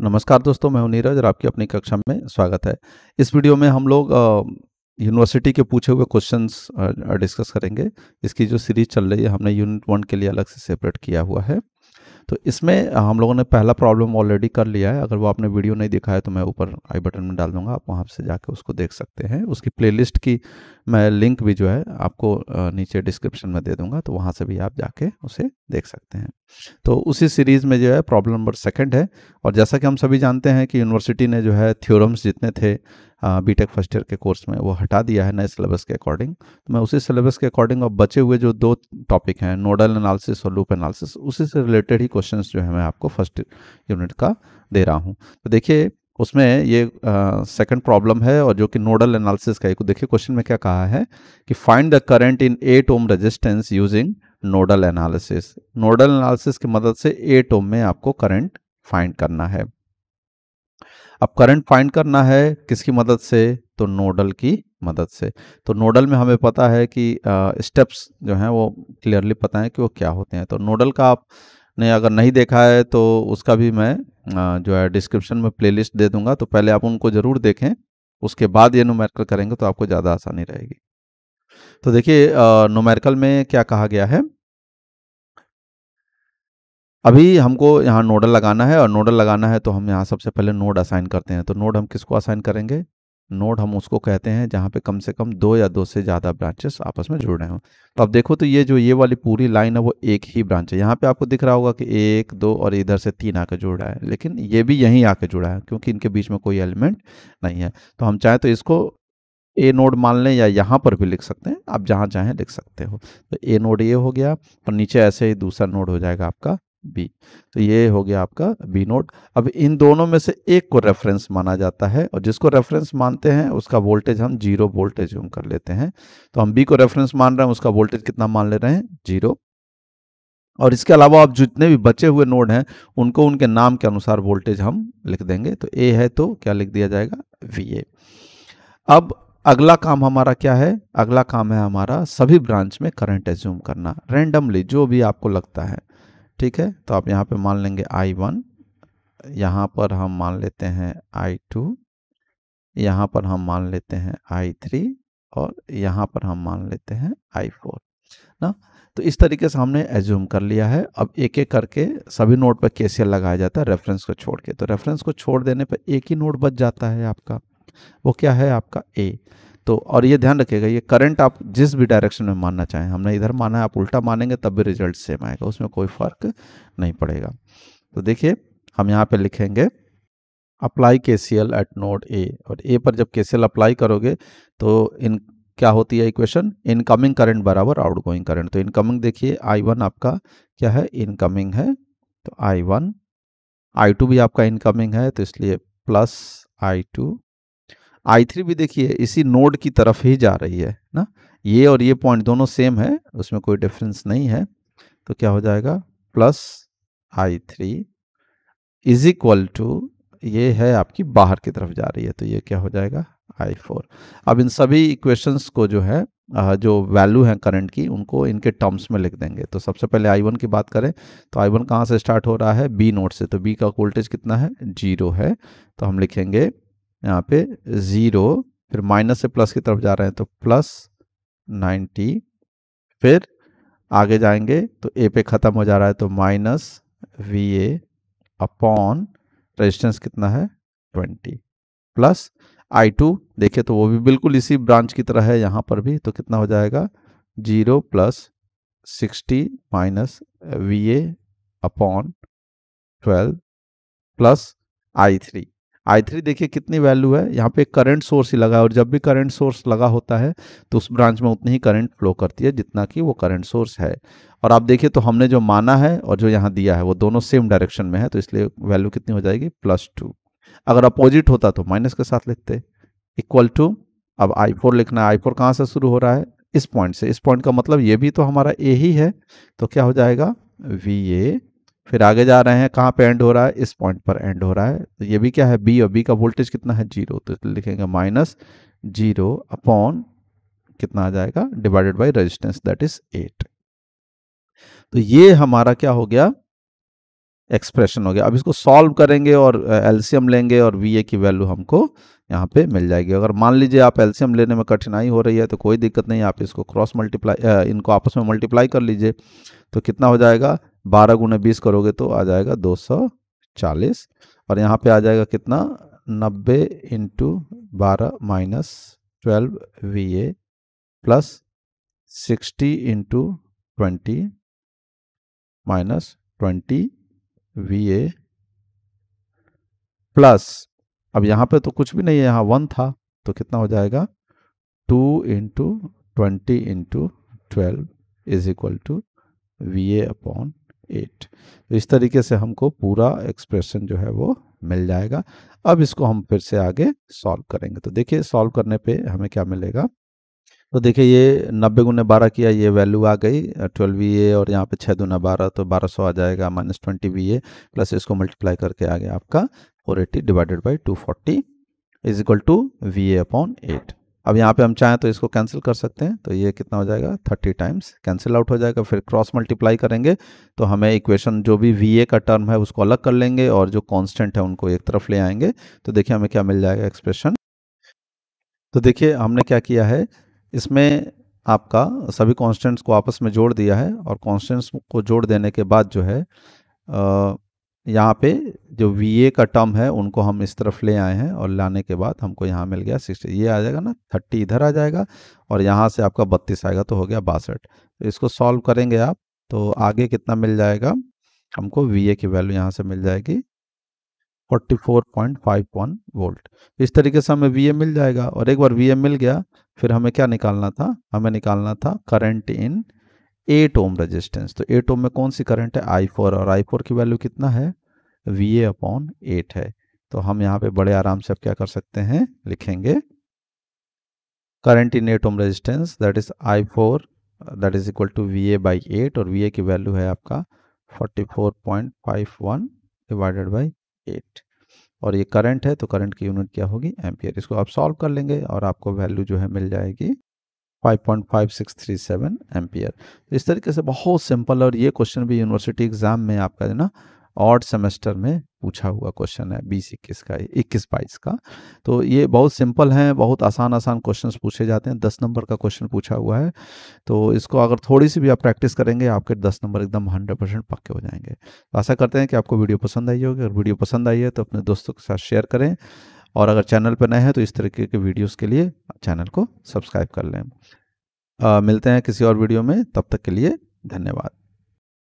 नमस्कार दोस्तों, मैं हूँ नीरज और आपकी अपनी कक्षा में स्वागत है। इस वीडियो में हम लोग यूनिवर्सिटी के पूछे हुए क्वेश्चंस डिस्कस करेंगे। इसकी जो सीरीज़ चल रही है, हमने यूनिट वन के लिए अलग से सेपरेट किया हुआ है। तो इसमें हम लोगों ने पहला प्रॉब्लम ऑलरेडी कर लिया है। अगर वो आपने वीडियो नहीं देखा है तो मैं ऊपर आई बटन में डाल दूँगा। आप वहाँ से जाके उसको देख सकते हैं। उसकी प्लेलिस्ट की मैं लिंक भी जो है, आपको नीचे डिस्क्रिप्शन में दे दूँगा। तो वहाँ से भी आप जाके उसे देख सकते हैं। तो उसी सीरीज़ में जो है प्रॉब्लम नंबर सेकेंड है। और जैसा कि हम सभी जानते हैं कि यूनिवर्सिटी ने जो है थ्योरम्स जितने थे बीटेक फ़र्स्ट ईयर के कोर्स में वो हटा दिया है नए सिलेबस के अकॉर्डिंग तो मैं उसी सिलेबस के अकॉर्डिंग और बचे हुए जो दो टॉपिक हैं नोडल एनालिसिस और लूप एनालिसिस उसी से रिलेटेड ही क्वेश्चन जो है मैं आपको फ़र्स्ट यूनिट का दे रहा हूँ। तो देखिए, उसमें ये सेकंड प्रॉब्लम है और जो कि नोडल एनालिसिस का एक देखिए क्वेश्चन में क्या कहा है कि find the current in eight ohm resistance using nodal analysis nodal analysis की मदद से एट ओम में आपको करंट फाइंड करना है। अब करंट फाइंड करना है किसकी मदद से? तो नोडल की मदद से। तो नोडल में हमें पता है कि स्टेप्स जो हैं वो क्लियरली पता है कि वो क्या होते हैं। तो नोडल का आपने अगर नहीं देखा है तो उसका भी मैं आ, जो है डिस्क्रिप्शन में प्लेलिस्ट दे दूँगा। तो पहले आप उनको ज़रूर देखें उसके बाद ये नोमेरिकल करेंगे तो आपको ज़्यादा आसानी रहेगी। तो देखिए नोमेरिकल में क्या कहा गया है? अभी हमको यहाँ नोडल लगाना है और नोडल लगाना है तो हम यहाँ सबसे पहले नोड असाइन करते हैं। तो नोड हम किसको असाइन करेंगे? नोड हम उसको कहते हैं जहाँ पे कम से कम दो या दो से ज़्यादा ब्रांचेस आपस में जुड़ रहे हो। तो अब देखो तो ये जो ये वाली पूरी लाइन है वो एक ही ब्रांच है। यहाँ पे आपको दिख रहा होगा कि एक, दो और इधर से तीन आके जुड़ रहा है, लेकिन ये भी यहीं आके जुड़ा है क्योंकि इनके बीच में कोई एलिमेंट नहीं है। तो हम चाहें तो इसको ए नोड मान लें या यहाँ पर भी लिख सकते हैं। आप जहाँ चाहें लिख सकते हो। तो ए नोड ये हो गया और नीचे ऐसे ही दूसरा नोड हो जाएगा आपका। बी तो ये हो गया आपका बी नोड अब इन दोनों में से एक को रेफरेंस माना जाता है और जिसको रेफरेंस मानते हैं, उसका वोल्टेज हम ज़ीरो वोल्टेज हम कर लेते हैं। तो हम बी को रेफरेंस मान रहे हैं, उसका वोल्टेज कितना मान ले रहे हैं? ज़ीरो और इसके अलावा आप जितने भी बचे हुए नोड हैं, उनको उनके नाम के अनुसार वोल्टेज हम लिख देंगे। तो ए है तो क्या लिख दिया जाएगा? वी ए अब अगला काम हमारा क्या है? अगला काम है हमारा सभी ब्रांच में करंट एज्यूम करना। रैंडमली जो भी आपको लगता है। ठीक है? तो आप यहाँ पे मान लेंगे आई वन यहाँ पर हम मान लेते हैं आई टू यहाँ पर हम मान लेते हैं आई थ्री और यहाँ पर हम मान लेते हैं आई फोर ना? तो इस तरीके से हमने एज्यूम कर लिया है। अब एक एक करके सभी नोड पर केसीएल लगाया जाता है रेफरेंस को छोड़ के। तो रेफरेंस को छोड़ देने पर एक ही नोड बच जाता है आपका। वो क्या है? आपका ए तो और ये ध्यान रखिएगा, ये करंट आप जिस भी डायरेक्शन में मानना चाहें, हमने इधर माना है, आप उल्टा मानेंगे, तब भी रिज़ल्ट सेम आएगा, उसमें कोई फ़र्क नहीं पड़ेगा। तो देखिए, हम यहाँ पे लिखेंगे अप्लाई के C L at node A और ए पर जब के सी एल अप्लाई करोगे तो इन, क्या होती है इक्वेशन इनकमिंग करंट बराबर आउट गोइंग करंट तो इनकमिंग देखिए आई वन आपका क्या है? इनकमिंग है तो आई वन आई टू भी आपका इनकमिंग है तो इसलिए plus I two I three भी देखिए, इसी नोड की तरफ़ ही जा रही है, ना? ये और ये पॉइंट दोनों सेम है, उसमें कोई डिफरेंस नहीं है तो क्या हो जाएगा? Plus I three is equal to ये है आपकी बाहर की तरफ़ जा रही है तो ये क्या हो जाएगा? आई फोर अब इन सभी इक्वेशंस को जो है जो वैल्यू है करंट की, उनको इनके टर्म्स में लिख देंगे। तो सबसे पहले आई वन की बात करें तो आई वन कहाँ से स्टार्ट हो रहा है? बी नोट से तो बी का वोल्टेज कितना है? ज़ीरो है तो हम लिखेंगे यहाँ पे ज़ीरो फिर माइनस से प्लस की तरफ़ जा रहे हैं तो प्लस नाइन्टी फिर आगे जाएँगे तो ए पे ख़त्म हो जा रहा है तो minus V A upon resistance कितना है? ट्वेंटी प्लस आई टू देखिए तो वो भी बिल्कुल इसी ब्रांच की तरह है, यहाँ पर भी तो कितना हो जाएगा? Zero plus sixty minus V A upon twelve plus I three I three देखिए कितनी वैल्यू है। यहाँ पे करंट सोर्स ही लगा है और जब भी करंट सोर्स लगा होता है तो उस ब्रांच में उतनी ही करंट फ्लो करती है जितना कि वो करंट सोर्स है। और आप देखिए तो हमने जो माना है और जो यहाँ दिया है, वो दोनों सेम डायरेक्शन में है तो इसलिए वैल्यू कितनी हो जाएगी? प्लस टू अगर अपोजिट होता तो माइनस के साथ लिखते। इक्वल टू अब आई फोर लिखना है। आई फोर कहाँ से शुरू हो रहा है? इस पॉइंट से। इस पॉइंट का मतलब ये भी तो हमारा ए ही है तो क्या हो जाएगा? वी ए फिर आगे जा रहे हैं, कहाँ पे एंड हो रहा है? इस पॉइंट पर एंड हो रहा है। तो ये भी क्या है? बी और बी का वोल्टेज कितना है? ज़ीरो तो लिखेंगे माइनस ज़ीरो अपॉन कितना आ जाएगा? Divided by resistance that is eight तो ये हमारा क्या हो गया? एक्सप्रेशन हो गया। अब इसको सॉल्व करेंगे और एल्सियम लेंगे और वी ए की वैल्यू हमको यहाँ पे मिल जाएगी। अगर मान लीजिए आप एल्सियम लेने में कठिनाई हो रही है तो कोई दिक्कत नहीं, आप इसको क्रॉस मल्टीप्लाई इनको आपस में मल्टीप्लाई कर लीजिए तो कितना हो जाएगा? बारह गुना बीस करोगे तो आ जाएगा दो सौ चालीस। और यहाँ पे आ जाएगा कितना? नब्बे इंटू बारह minus twelve V A plus sixty into twenty minus twenty V A plus अब यहाँ पे तो कुछ भी नहीं है, यहाँ वन था तो कितना हो जाएगा? Two into twenty into twelve is equal to V A upon eight. तो इस तरीके से हमको पूरा एक्सप्रेशन जो है वो मिल जाएगा। अब इसको हम फिर से आगे सॉल्व करेंगे। तो देखिए सॉल्व करने पे हमें क्या मिलेगा? तो देखिए, ये नब्बे गुने बारह किया, ये वैल्यू आ गई ट्वेल्व वी ए और यहाँ पे छः दुना बारह तो बारह सौ आ जाएगा minus twenty V A plus इसको मल्टीप्लाई करके आ गया आपका four eighty divided by two forty is equal to V A upon eight अब यहाँ पे हम चाहें तो इसको कैंसिल कर सकते हैं तो ये कितना हो जाएगा? थर्टी टाइम्स कैंसिल आउट हो जाएगा, फिर क्रॉस मल्टीप्लाई करेंगे तो हमें इक्वेशन जो भी वी ए का टर्म है उसको अलग कर लेंगे और जो कॉन्स्टेंट है उनको एक तरफ़ ले आएँगे। तो देखिए हमें क्या मिल जाएगा एक्सप्रेशन तो देखिए हमने क्या किया है, इसमें आपका सभी कॉन्स्टेंट्स को आपस में जोड़ दिया है और कॉन्स्टेंट्स को जोड़ देने के बाद जो है यहाँ पे जो वी ए का टर्म है, उनको हम इस तरफ़ ले आए हैं और लाने के बाद हमको यहाँ मिल गया सिक्सटी ये आ जाएगा ना थर्टी इधर आ जाएगा और यहाँ से आपका बत्तीस आएगा तो हो गया बासठ। तो इसको सॉल्व करेंगे आप तो आगे कितना मिल जाएगा? हमको वी ए की वैल्यू यहाँ से मिल जाएगी 44.51 वोल्ट इस तरीके से हमें वी ए मिल जाएगा और एक बार वी ए मिल गया, फिर हमें क्या निकालना था? हमें निकालना था current in eight ohm resistance. तो एट ओम में कौन सी करंट है? I four. और आई फोर की वैल्यू कितना है? वी ए अपॉन एट है। तो हम यहाँ पे बड़े आराम से अब क्या कर सकते हैं? लिखेंगे। Current in eight ohm resistance that is I four that is equal to V A by eight और वी ए की वैल्यू है आपका forty four point five one divided by eight और ये करंट है तो करंट की यूनिट क्या होगी? एम्पियर। इसको आप सॉल्व कर लेंगे और आपको वैल्यू जो है मिल जाएगी। 5.5637 एम्पियर तो इस तरीके से बहुत सिंपल और ये क्वेश्चन भी यूनिवर्सिटी एग्ज़ाम में आपका है ना ऑड सेमेस्टर में पूछा हुआ क्वेश्चन है, बीस, इक्कीस का, इक्कीस, बाईस का। तो ये बहुत सिंपल हैं, बहुत आसान आसान क्वेश्चंस पूछे जाते हैं, दस नंबर का क्वेश्चन पूछा हुआ है। तो इसको अगर थोड़ी सी भी आप प्रैक्टिस करेंगे, आपके दस नंबर एकदम हंड्रेड परसेंट पक्के हो जाएँगे। तो आशा करते हैं कि आपको वीडियो पसंद आई होगी अगर वीडियो पसंद आई है तो अपने दोस्तों के साथ शेयर करें। और अगर चैनल पर नए हैं तो इस तरीके के वीडियोस के लिए चैनल को सब्सक्राइब कर लें। आ, मिलते हैं किसी और वीडियो में तब तक के लिए धन्यवाद।